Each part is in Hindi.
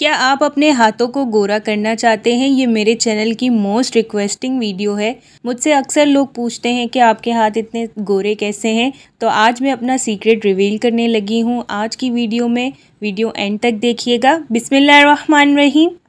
क्या आप अपने हाथों को गोरा करना चाहते हैं? ये मेरे चैनल की मोस्ट रिक्वेस्टिंग वीडियो है। मुझसे अक्सर लोग पूछते हैं कि आपके हाथ इतने गोरे कैसे हैं? तो आज मैं अपना सीक्रेट रिवील करने लगी हूँ। आज की वीडियो में वीडियो एंड तक देखिएगा।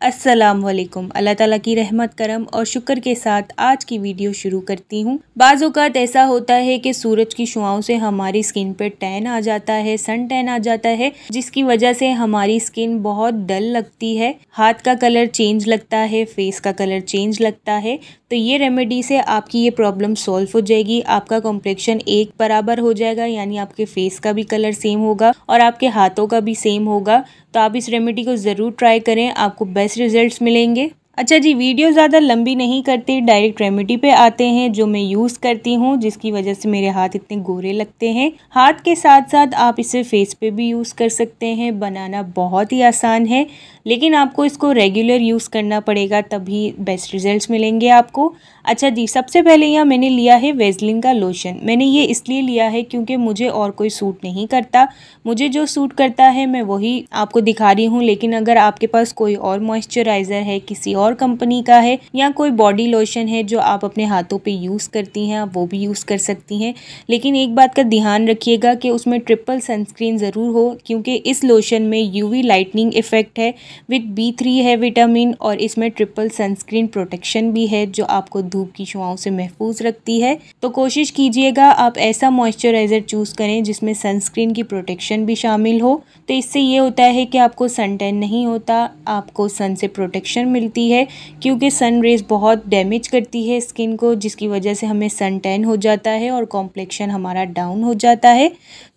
अस्सलाम वालेकुम अल्लाह ताला की रहमत, करम और शुक्र के साथ आज की वीडियो शुरू करती हूँ। बाज़ात ऐसा होता है कि सूरज की शुआओं से हमारी स्किन पर टैन आ जाता है, सन टैन आ जाता है, जिसकी वजह से हमारी स्किन बहुत डल लगती है। हाथ का कलर चेंज लगता है, फेस का कलर चेंज लगता है। तो ये रेमेडी से आपकी ये प्रॉब्लम सॉल्व हो जाएगी, आपका कॉम्प्लेक्शन एक बराबर हो जाएगा, यानी आपके फेस का भी कलर सेम होगा और आपके हाथों का भी सेम होगा। तो आप इस रेमेडी को ज़रूर ट्राई करें, आपको बेस्ट रिज़ल्ट मिलेंगे। अच्छा जी, वीडियो ज़्यादा लंबी नहीं करती, डायरेक्ट रेमेडी पे आते हैं, जो मैं यूज़ करती हूँ, जिसकी वजह से मेरे हाथ इतने गोरे लगते हैं। हाथ के साथ साथ आप इसे फेस पे भी यूज़ कर सकते हैं, बनाना बहुत ही आसान है, लेकिन आपको इसको रेगुलर यूज़ करना पड़ेगा, तभी बेस्ट रिजल्ट्स मिलेंगे आपको। अच्छा जी, सबसे पहले यहाँ मैंने लिया है वेजलिन का लोशन मैंने ये इसलिए लिया है क्योंकि मुझे और कोई सूट नहीं करता। मुझे जो सूट करता है, मैं वही आपको दिखा रही हूँ, लेकिन अगर आपके पास कोई और मॉइस्चराइज़र है, किसी और कंपनी का है, या कोई बॉडी लोशन है जो आप अपने हाथों पर यूज़ करती हैं, आप वो भी यूज़ कर सकती हैं। लेकिन एक बात का ध्यान रखिएगा कि उसमें ट्रिपल सनस्क्रीन ज़रूर हो, क्योंकि इस लोशन में यूवी लाइटनिंग इफ़ेक्ट है विथ बी थ्री है विटामिन और इसमें ट्रिपल सनस्क्रीन प्रोटेक्शन भी है, जो आपको धूप की शुआओं से महफूज रखती है। तो कोशिश कीजिएगा, आप ऐसा मॉइस्चराइज़र चूज़ करें जिसमें सनस्क्रीन की प्रोटेक्शन भी शामिल हो। तो इससे ये होता है कि आपको सन टेन नहीं होता, आपको सन से प्रोटेक्शन मिलती है। क्योंकि सन रेज बहुत डैमेज करती है स्किन को, जिसकी वजह से हमें सन टेन हो जाता है और कॉम्प्लेक्शन हमारा डाउन हो जाता है।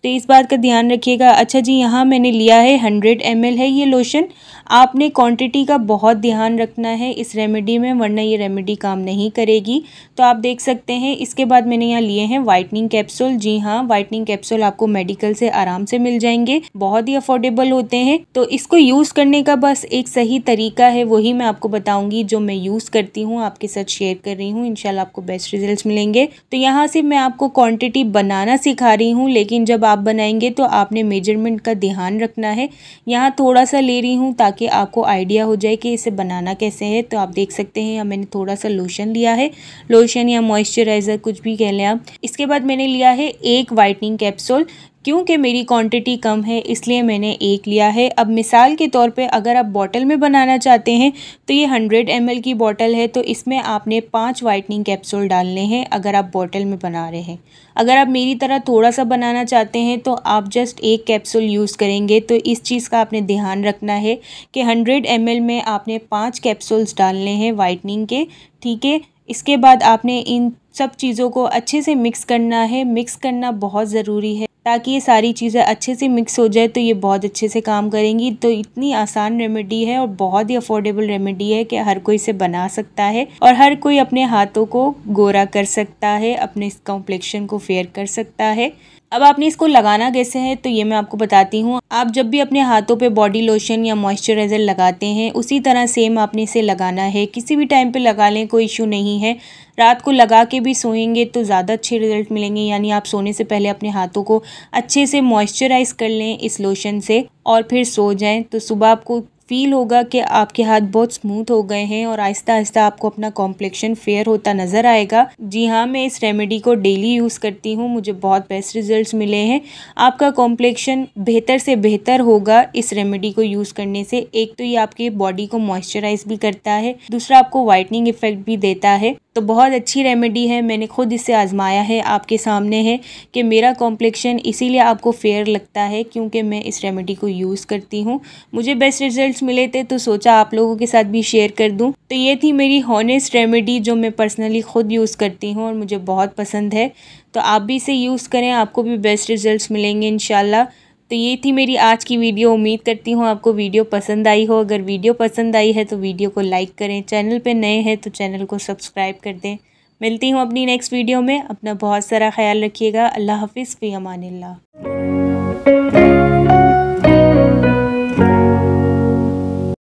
तो इस बात का ध्यान रखिएगा। अच्छा जी, यहाँ मैंने लिया है हंड्रेड एम है ये लोशन आपने क्वांटिटी का बहुत ध्यान रखना है इस रेमेडी में, वरना ये रेमेडी काम नहीं करेगी। तो आप देख सकते हैं, इसके बाद मैंने यहाँ लिए हैं वाइटनिंग कैप्सूल जी हाँ वाइटनिंग कैप्सूल आपको मेडिकल से आराम से मिल जाएँगे। बहुत ही अफोर्डेबल होते हैं। तो इसको यूज़ करने का बस एक सही तरीका है, वही मैं आपको बताऊँगी जो मैं यूज़ करती हूँ, आपके साथ शेयर कर रही हूँ। इनशाला आपको बेस्ट रिज़ल्ट मिलेंगे। तो यहाँ से मैं आपको क्वान्टिटी बनाना सिखा रही हूँ, लेकिन जब आप बनाएँगे तो आपने मेज़रमेंट का ध्यान रखना है। यहाँ थोड़ा सा ले रही हूँ ताकि आपको आइडिया हो जाए कि इसे बनाना कैसे है। तो आप देख सकते हैं मैंने थोड़ा सा लोशन लिया है। लोशन या मॉइस्चराइज़र कुछ भी कह लें आप। इसके बाद मैंने लिया है एक वाइटनिंग कैप्सूल क्योंकि मेरी क्वांटिटी कम है, इसलिए मैंने एक लिया है। अब मिसाल के तौर पे अगर आप बॉटल में बनाना चाहते हैं तो ये हंड्रेड एम की बॉटल है तो इसमें आपने पाँच वाइटनिंग कैप्सूल डालने हैं, अगर आप बॉटल में बना रहे हैं। अगर आप मेरी तरह थोड़ा सा बनाना चाहते हैं तो आप जस्ट एक कैप्सूल यूज़ करेंगे तो इस चीज़ का आपने ध्यान रखना है कि हंड्रेड एम में आपने पाँच कैप्सूल्स डालने हैं वाइटनिंग के, ठीक है? इसके बाद आपने इन सब चीज़ों को अच्छे से मिक्स करना है। मिक्स करना बहुत ज़रूरी है। ताकि ये सारी चीज़ें अच्छे से मिक्स हो जाए तो ये बहुत अच्छे से काम करेंगी। तो इतनी आसान रेमेडी है और बहुत ही अफोर्डेबल रेमेडी है कि हर कोई इसे बना सकता है और हर कोई अपने हाथों को गोरा कर सकता है, अपने कॉम्प्लेक्शन को फेयर कर सकता है। अब आपने इसको लगाना कैसे है तो ये मैं आपको बताती हूँ। आप जब भी अपने हाथों पे बॉडी लोशन या मॉइस्चराइज़र लगाते हैं, उसी तरह सेम आपने इसे लगाना है। किसी भी टाइम पे लगा लें, कोई इशू नहीं है। रात को लगा के भी सोएँगे तो ज़्यादा अच्छे रिज़ल्ट मिलेंगे। यानी आप सोने से पहले अपने हाथों को अच्छे से मॉइस्चराइज़ कर लें इस लोशन से और फिर सो जाएँ। तो सुबह आपको फील होगा कि आपके हाथ बहुत स्मूथ हो गए हैं और आहिस्ता आहिस्ता आपको अपना कॉम्प्लेक्शन फेयर होता नज़र आएगा। जी हाँ मैं इस रेमेडी को डेली यूज़ करती हूँ। मुझे बहुत बेस्ट रिजल्ट्स मिले हैं। आपका कॉम्प्लेक्शन बेहतर से बेहतर होगा इस रेमेडी को यूज़ करने से। एक तो ये आपके बॉडी को मॉइस्चराइज भी करता है। दूसरा, आपको वाइटनिंग इफ़ेक्ट भी देता है। तो बहुत अच्छी रेमेडी है, मैंने खुद इसे आजमाया है, आपके सामने है कि मेरा कॉम्प्लेक्शन इसीलिए आपको फेयर लगता है क्योंकि मैं इस रेमेडी को यूज़ करती हूँ। मुझे बेस्ट रिजल्ट्स मिले थे तो सोचा आप लोगों के साथ भी शेयर कर दूँ। तो ये थी मेरी हॉनेस्ट रेमेडी जो मैं पर्सनली ख़ुद यूज़ करती हूँ और मुझे बहुत पसंद है। तो आप भी इसे यूज़ करें, आपको भी बेस्ट रिज़ल्ट मिलेंगे इन तो ये थी मेरी आज की वीडियो। उम्मीद करती हूँ आपको वीडियो पसंद आई हो। अगर वीडियो पसंद आई है तो वीडियो को लाइक करें। चैनल पे नए हैं तो चैनल को सब्सक्राइब कर दें। मिलती हूँ अपनी नेक्स्ट वीडियो में। अपना बहुत सारा ख्याल रखिएगा। अल्लाह हाफिज़। फ़ी अमान